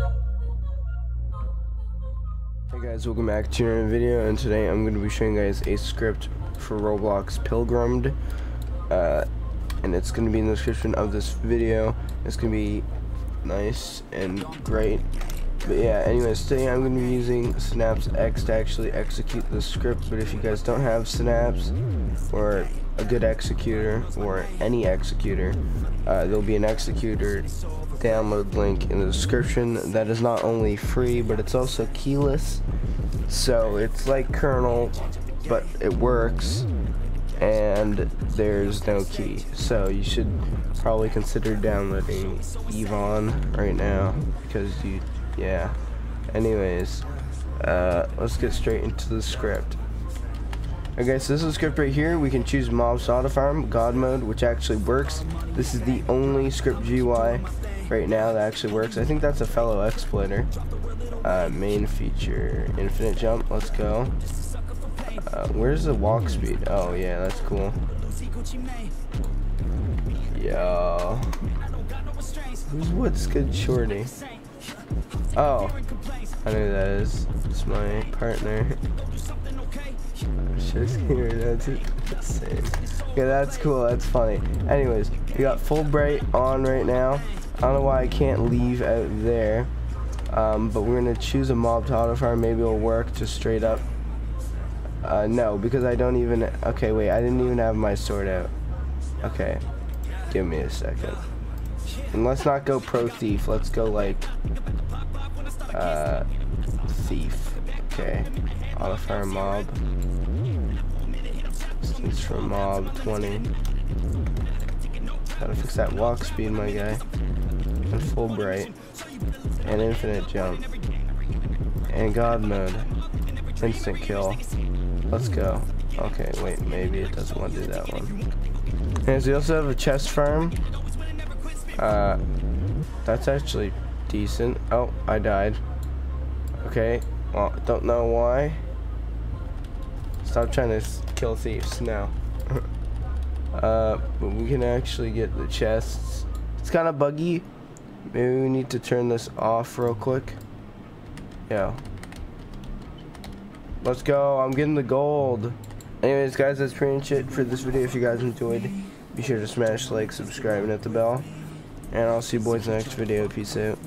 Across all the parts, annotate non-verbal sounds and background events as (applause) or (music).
Hey guys, welcome back to another video, and today I'm going to be showing you guys a script for Roblox Pilgrammed, uh, and it's going to be in the description of this video. It's going to be nice and great. But yeah, anyways, today I'm going to be using Synapse X to actually execute the script, but if you guys don't have Synapse, or a good executor, or any executor, uh, there'll be an executor download link in the description that is not only free but it's also keyless. So it's like Krnl but it works and there's no key. So you should probably consider downloading Evon right now because you yeah. Anyways uh, let's get straight into the script Okay, so this is script right here. We can choose Mobs Auto Farm, God Mode, which actually works. This is the only script GUI right now that actually works. I think that's a fellow exploiter. Uh, main feature, infinite jump. Let's go. Uh, where's the walk speed? Oh yeah, that's cool. Yo. Who's what's good shorty? Oh, I know that is. It's my partner. (laughs) That's insane. Okay, that's cool, that's funny. Anyways, we got Fullbright on right now. I don't know why I can't leave out there. Um, but we're gonna choose a mob to auto farm. Maybe it'll work just straight up. Uh, no, because I don't even. Okay, wait. I didn't even have my sword out. Okay, give me a second. And let's not go pro thief. Let's go like uh, thief. Okay, auto farm mob. Distance from mob 20. Gotta fix that walk speed, my guy. And Fullbright. And infinite jump. And God mode. Instant kill. Let's go. Okay, wait, maybe it doesn't want to do that one. And we also have a chest farm. Uh, that's actually decent. Oh, I died. Okay, well, don't know why. Stop trying to kill thieves now. (laughs) Uh, but we can actually get the chests. It's kind of buggy. Maybe we need to turn this off real quick. Yeah. Let's go. I'm getting the gold. Anyways, guys, that's pretty much it for this video. If you guys enjoyed, be sure to smash like, subscribe, and hit the bell. And I'll see you boys in the next video. Peace out.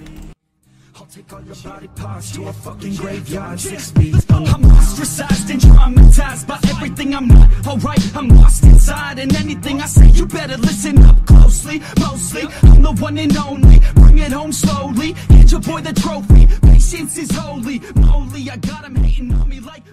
Take all your body parts to a fucking graveyard. Six beats I'm ostracized and traumatized by everything I'm not. Alright, I'm lost inside And anything I say you better listen up closely Mostly, I'm the one and only. Bring it home slowly. Get your boy the trophy. Patience is holy. Moly, I got him hating on me like